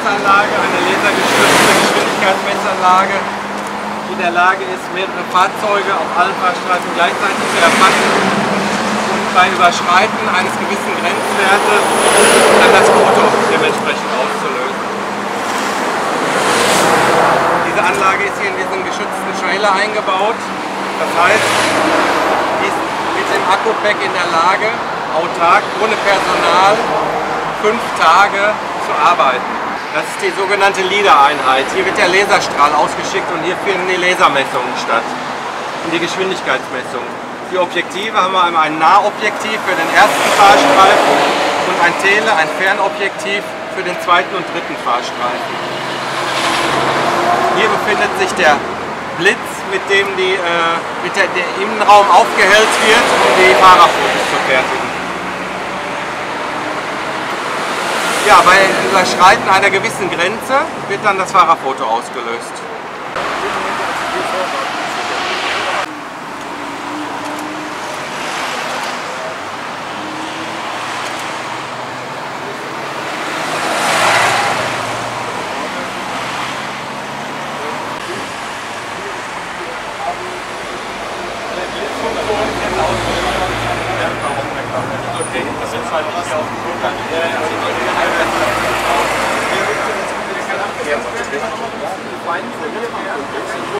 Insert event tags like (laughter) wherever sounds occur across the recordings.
eine lasergestützte Geschwindigkeitsmessanlage, die in der Lage ist, mehrere Fahrzeuge auf allen Fahrstreifen gleichzeitig zu erfassen und bei Überschreiten eines gewissen Grenzwertes dann das Foto dementsprechend auszulösen. Diese Anlage ist hier in diesen geschützten Trailer eingebaut. Das heißt, die ist mit dem Akku-Pack in der Lage, autark, ohne Personal, fünf Tage zu arbeiten. Das ist die sogenannte LIDAR-Einheit. Hier wird der Laserstrahl ausgeschickt und hier finden die Lasermessungen statt. Und die Geschwindigkeitsmessung. Die Objektive haben wir einmal ein Nahobjektiv für den ersten Fahrstreifen und ein Tele, ein Fernobjektiv für den zweiten und dritten Fahrstreifen. Hier befindet sich der Blitz, mit dem die, äh, mit der, der Innenraum aufgehellt wird, um die Fahrerfotos zu fertigen. Ja, bei Überschreiten einer gewissen Grenze wird dann das Fahrerfoto ausgelöst.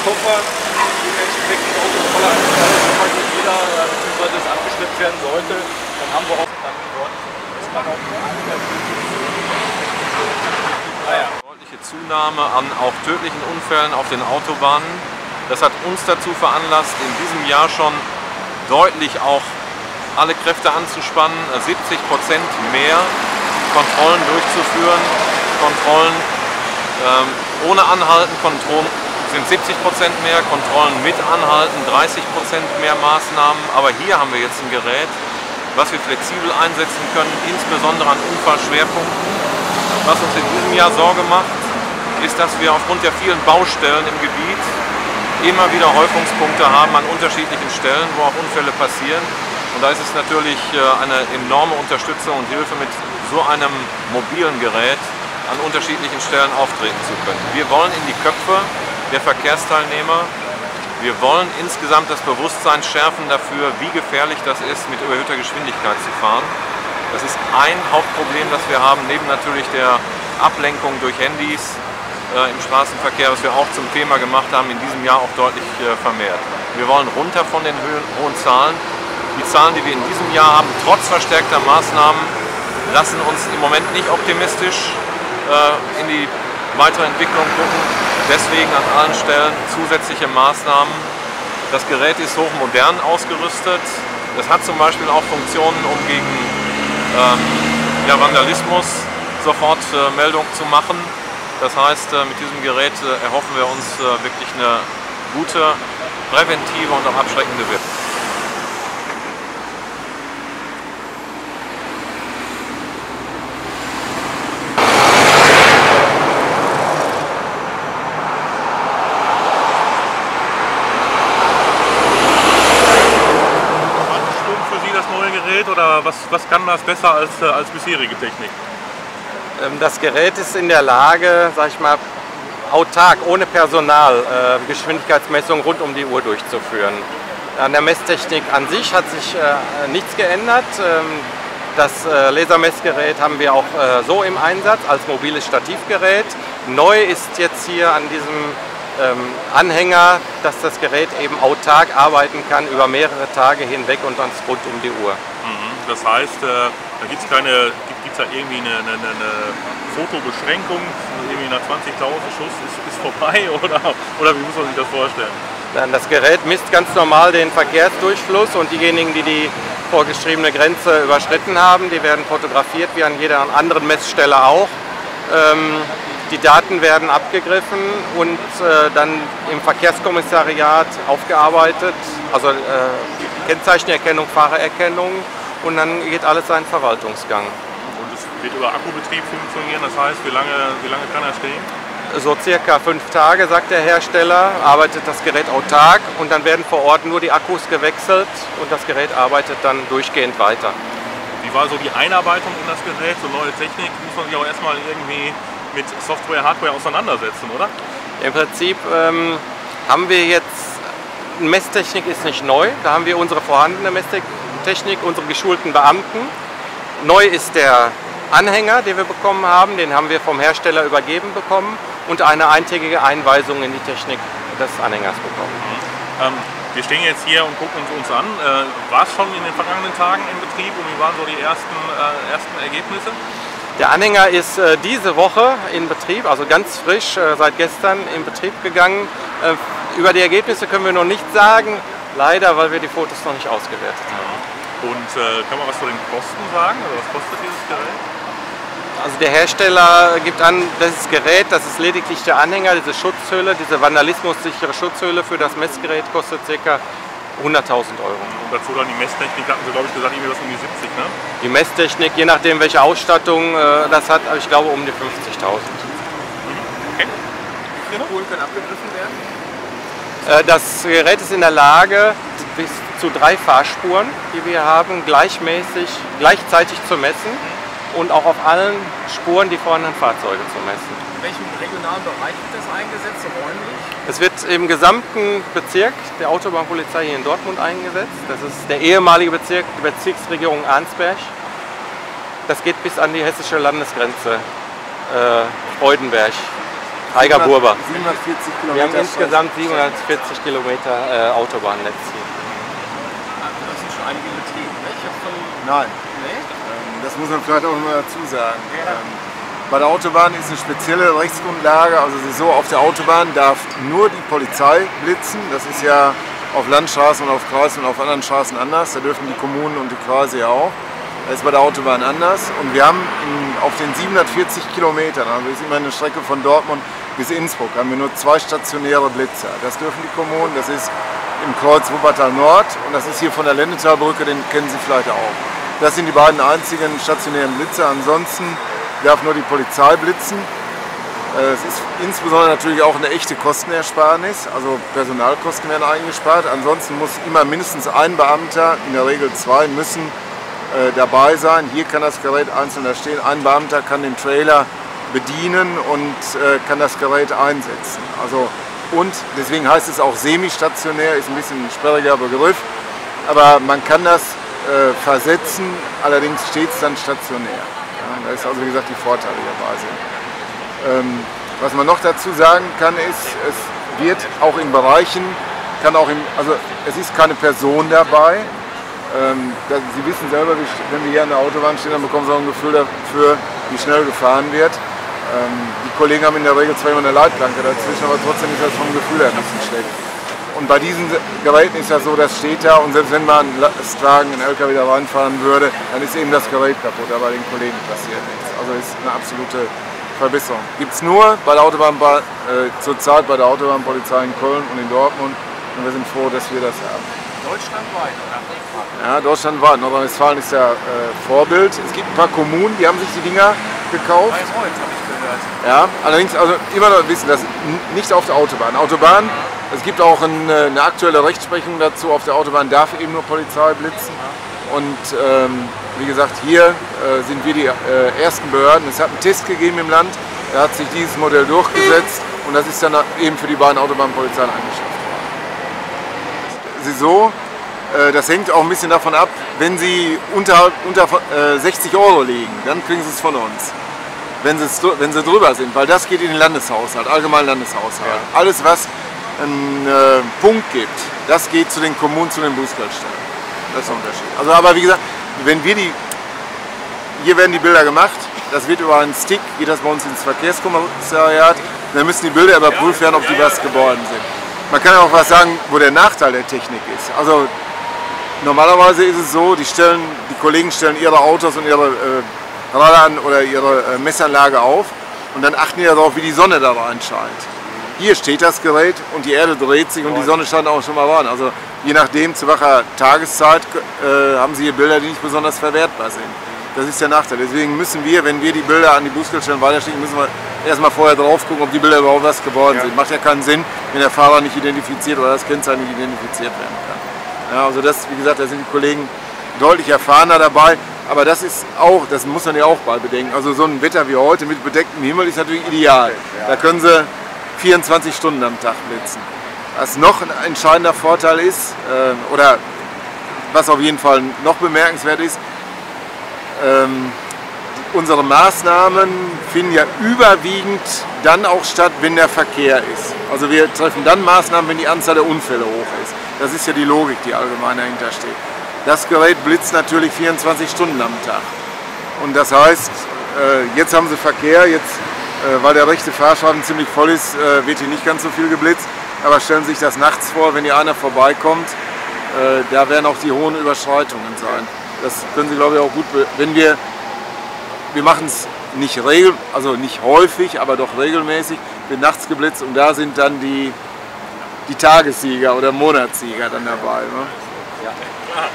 Koffer, dementsprechend auch im Roller heute jeder, es abgeschleppt werden sollte, dann haben wir auch dann dort, dass man auch Deutliche Zunahme an auch tödlichen Unfällen auf den Autobahnen. Das hat uns dazu veranlasst, in diesem Jahr schon deutlich auch alle Kräfte anzuspannen, 70 Prozent mehr Kontrollen durchzuführen. Kontrollen ähm, ohne Anhalten, Kontrollen sind 70 Prozent mehr, Kontrollen mit Anhalten 30 Prozent mehr Maßnahmen. Aber hier haben wir jetzt ein Gerät, was wir flexibel einsetzen können, insbesondere an Unfallschwerpunkten. Was uns in diesem Jahr Sorge macht, ist, dass wir aufgrund der vielen Baustellen im Gebiet immer wieder Häufungspunkte haben an unterschiedlichen Stellen, wo auch Unfälle passieren. Und da ist es natürlich äh, eine enorme Unterstützung und Hilfe mit so einem mobilen Gerät an unterschiedlichen Stellen auftreten zu können. Wir wollen in die Köpfe der Verkehrsteilnehmer, wir wollen insgesamt das Bewusstsein schärfen dafür, wie gefährlich das ist, mit überhöhter Geschwindigkeit zu fahren. Das ist ein Hauptproblem, das wir haben, neben natürlich der Ablenkung durch Handys äh, im Straßenverkehr, was wir auch zum Thema gemacht haben, in diesem Jahr auch deutlich äh, vermehrt. Wir wollen runter von den hohen Zahlen. Die Zahlen, die wir in diesem Jahr haben, trotz verstärkter Maßnahmen, lassen uns im Moment nicht optimistisch äh, in die weitere Entwicklung gucken. Deswegen an allen Stellen zusätzliche Maßnahmen. Das Gerät ist hochmodern ausgerüstet. Es hat zum Beispiel auch Funktionen, um gegen ähm, ja, Vandalismus sofort äh, Meldung zu machen. Das heißt, äh, mit diesem Gerät äh, erhoffen wir uns äh, wirklich eine gute präventive und auch abschreckende Wirkung. Stimmt für Sie das neue Gerät oder was, was kann das besser als, äh, als bisherige Technik? Ähm, Das Gerät ist in der Lage, sag ich mal, autark, ohne Personal, äh, Geschwindigkeitsmessungen rund um die Uhr durchzuführen. An der Messtechnik an sich hat sich äh, nichts geändert. Ähm, Das Lasermessgerät haben wir auch so im Einsatz als mobiles Stativgerät. Neu ist jetzt hier an diesem ähm, Anhänger, dass das Gerät eben autark arbeiten kann über mehrere Tage hinweg und dann rund um die Uhr. Das heißt, äh, da gibt es keine, gibt da irgendwie eine, eine, eine Fotobeschränkung, irgendwie nach 20.000 Schuss ist, ist vorbei (laughs) oder, oder wie muss man sich das vorstellen? Nein, Das Gerät misst ganz normal den Verkehrsdurchfluss und diejenigen, die die vorgeschriebene Grenze überschritten haben, die werden fotografiert wie an jeder anderen Messstelle auch. Ähm, die Daten werden abgegriffen und äh, dann im Verkehrskommissariat aufgearbeitet, also äh, Kennzeichenerkennung, Fahrererkennung und dann geht alles seinen Verwaltungsgang. Und es wird über Akkubetrieb funktionieren, das heißt, wie lange, wie lange kann er stehen? So circa fünf Tage, sagt der Hersteller, arbeitet das Gerät autark und dann werden vor Ort nur die Akkus gewechselt und das Gerät arbeitet dann durchgehend weiter. Wie war so die Einarbeitung in das Gerät, so neue Technik? Muss man sich auch erstmal irgendwie mit Software, Hardware auseinandersetzen, oder? Im Prinzip ähm, haben wir jetzt, Messtechnik ist nicht neu, da haben wir unsere vorhandene Messtechnik, unsere geschulten Beamten. Neu ist der Anhänger, den wir bekommen haben, den haben wir vom Hersteller übergeben bekommen und eine eintägige Einweisung in die Technik des Anhängers bekommen. Ähm, wir stehen jetzt hier und gucken uns uns an. Äh, war es schon in den vergangenen Tagen in Betrieb und wie waren so die ersten, äh, ersten Ergebnisse? Der Anhänger ist äh, diese Woche in Betrieb, also ganz frisch, äh, seit gestern in Betrieb gegangen. Äh, über die Ergebnisse können wir noch nicht sagen, leider, weil wir die Fotos noch nicht ausgewertet haben. Und äh, kann man was zu den Kosten sagen? Also was kostet dieses Gerät? Also der Hersteller gibt an, dieses Gerät, das ist lediglich der Anhänger, diese Schutzhülle, diese vandalismussichere Schutzhülle für das Messgerät kostet ca. 100.000 Euro. Und dazu dann die Messtechnik, hatten Sie glaube ich gesagt, irgendwie was um die 70, ne? Die Messtechnik, je nachdem welche Ausstattung äh, das hat, ich glaube um die 50.000. Okay. Wie viele Spuren können abgegriffen werden? Äh, Das Gerät ist in der Lage, bis zu drei Fahrspuren, die wir haben, gleichmäßig, gleichzeitig zu messen und auch auf allen Spuren die vorhandenen Fahrzeuge zu messen. In welchem regionalen Bereich wird das eingesetzt, räumlich? Es wird im gesamten Bezirk der Autobahnpolizei hier in Dortmund eingesetzt. Das ist der ehemalige Bezirk, die Bezirksregierung Arnsberg. Das geht bis an die hessische Landesgrenze, äh, Freudenberg, Eigerburber. 740 Kilometer. Wir haben insgesamt 740 Kilometer äh, Autobahnnetz hier. Schon einige Betriebe. ne? Ich von. Nein, Nee? ähm, das muss man vielleicht auch mal dazu sagen. Ähm, Bei der Autobahn ist eine spezielle Rechtsgrundlage. Also so, auf der Autobahn darf nur die Polizei blitzen. Das ist ja auf Landstraßen und auf Kreisen und auf anderen Straßen anders. Da dürfen die Kommunen und die Kreise ja auch. Das ist bei der Autobahn anders. Und wir haben in, auf den 740 Kilometern, also ist immer eine Strecke von Dortmund bis Innsbruck, haben wir nur zwei stationäre Blitzer. Das dürfen die Kommunen. Das ist im Kreuz Wuppertal Nord und das ist hier von der Lennetalbrücke, den kennen Sie vielleicht auch. Das sind die beiden einzigen stationären Blitzer. Ansonsten darf nur die Polizei blitzen. Äh, Es ist insbesondere natürlich auch eine echte Kostenersparnis, also Personalkosten werden eingespart. Ansonsten muss immer mindestens ein Beamter, in der Regel zwei, müssen dabei sein. Hier kann das Gerät einzeln da stehen. Ein Beamter kann den Trailer bedienen und äh, kann das Gerät einsetzen. Also, und deswegen heißt es auch semistationär, ist ein bisschen ein sperriger Begriff. Aber man kann das äh, versetzen, allerdings stets dann stationär. Ja, das ist also wie gesagt die Vorteile hierbei sind. Ähm, was man noch dazu sagen kann, ist, es wird auch in Bereichen, kann auch im, also es ist keine Person dabei. Ähm, da, Sie wissen selber, wie, wenn wir hier an der Autobahn stehen, dann bekommen Sie auch ein Gefühl dafür, wie schnell gefahren wird. Ähm, die Kollegen haben in der Regel zwar immer eine Leitplanke dazwischen, aber trotzdem ist das vom Gefühl her ein bisschen schlecht. Und bei diesen Geräten ist das so, das steht da und selbst wenn man einen Lastwagen, einen LKW da reinfahren würde, dann ist eben das Gerät kaputt, aber den Kollegen passiert nichts. Also ist eine absolute Verbesserung. Gibt es nur bei der Autobahn, äh, zurzeit bei der Autobahnpolizei in Köln und in Dortmund und wir sind froh, dass wir das haben. Deutschlandweit, oder? Ja, deutschlandweit. Nordrhein-Westfalen ist ja äh, Vorbild. Es gibt ein paar Kommunen, die haben sich die Dinger gekauft. Bayreuth, habe ich gehört. Ja, allerdings also immer noch wissen, das n- nicht auf der Autobahn. Autobahn, es gibt auch ein, äh, eine aktuelle Rechtsprechung dazu, auf der Autobahn darf eben nur Polizei blitzen. Und ähm, wie gesagt, hier äh, sind wir die äh, ersten Behörden. Es hat einen Test gegeben im Land, da hat sich dieses Modell durchgesetzt und das ist dann eben für die beiden Autobahnpolizeien eingeschafft worden. Es ist so, das hängt auch ein bisschen davon ab, wenn Sie unter äh, 60 Euro liegen, dann kriegen Sie es von uns wenn sie, wenn sie drüber sind, weil das geht in den Landeshaushalt, allgemeinen Landeshaushalt. Alles, was einen äh, Punkt gibt, das geht zu den Kommunen, zu den Bußgeldstellen. Das ist der Unterschied. Also, aber wie gesagt, wenn wir die, hier werden die Bilder gemacht, das wird über einen Stick, geht das bei uns ins Verkehrskommissariat, dann müssen die Bilder überprüft werden, ob die was geworden sind. Man kann auch was sagen, wo der Nachteil der Technik ist. Also Normalerweise ist es so, die, stellen, die Kollegen stellen ihre Autos und ihre äh, Radern oder ihre äh, Messanlage auf und dann achten die darauf, wie die Sonne da reinscheint. Hier steht das Gerät und die Erde dreht sich und die Sonne scheint auch schon mal rein. Also je nachdem, zu welcher Tageszeit äh, haben sie hier Bilder, die nicht besonders verwertbar sind. Das ist der Nachteil. Deswegen müssen wir, wenn wir die Bilder an die Bußgeldstellen weiterschicken, müssen wir erstmal vorher drauf gucken, ob die Bilder überhaupt was geworden sind. Macht ja keinen Sinn, wenn der Fahrer nicht identifiziert oder das Kennzeichen nicht identifiziert werden kann. Ja, also das, wie gesagt, da sind die Kollegen deutlich erfahrener dabei. Aber das ist auch, das muss man ja auch bei bedenken. Also so ein Wetter wie heute mit bedecktem Himmel ist natürlich ideal. Da können sie 24 Stunden am Tag blitzen. Was noch ein entscheidender Vorteil ist, äh, oder was auf jeden Fall noch bemerkenswert ist, ähm, unsere Maßnahmen finden ja überwiegend dann auch statt, wenn der Verkehr ist. Also wir treffen dann Maßnahmen, wenn die Anzahl der Unfälle hoch ist. Das ist ja die Logik, die allgemein dahinter steht. Das Gerät blitzt natürlich 24 Stunden am Tag. Und das heißt, äh, jetzt haben sie Verkehr, jetzt, äh, weil der rechte Fahrstreifen ziemlich voll ist, äh, wird hier nicht ganz so viel geblitzt. Aber stellen Sie sich das nachts vor, wenn hier einer vorbeikommt, da werden auch die hohen Überschreitungen sein. Das können Sie, glaube ich, auch gut, wenn wir wir machen es nicht regel, also nicht häufig, aber doch regelmäßig, wird nachts geblitzt und da sind dann die, die Tagessieger oder Monatssieger dann dabei. Ne? Ja, klar.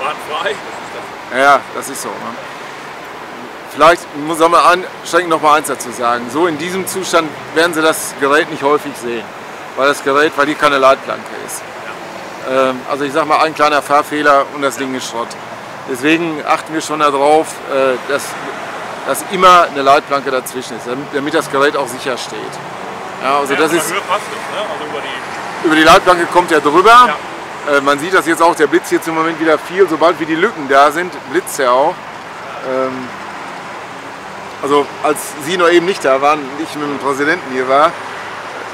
Waren frei. Ja, das ist so. Ne? Vielleicht muss man anstrengend noch mal eins dazu sagen. So in diesem Zustand werden Sie das Gerät nicht häufig sehen, weil das Gerät, weil die keine Leitplanke ist. Ähm, also ich sag mal, ein kleiner Fahrfehler und das Ding ist Schrott. Deswegen achten wir schon darauf, äh, dass dass immer eine Leitplanke dazwischen ist, damit das Gerät auch sicher steht. Ja, also das ist, Höhe passt es, ne? also über, die über die Leitplanke kommt er drüber. Ja. Äh, man sieht das jetzt auch, der Blitz jetzt im Moment wieder viel. Sobald wie die Lücken da sind, blitzt er auch. Ähm, also als Sie noch eben nicht da waren und ich mit dem Präsidenten hier war,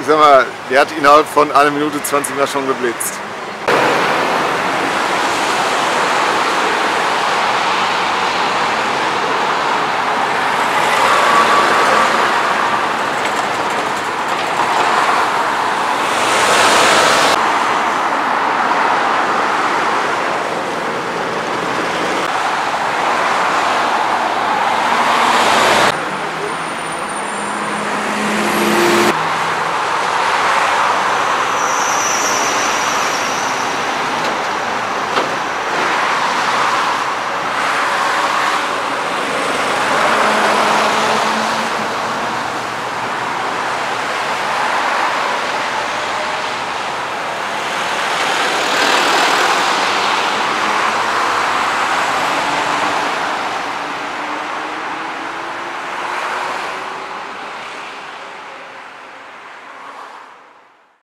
ich sag mal, der hat innerhalb von einer Minute 20 Mal schon geblitzt.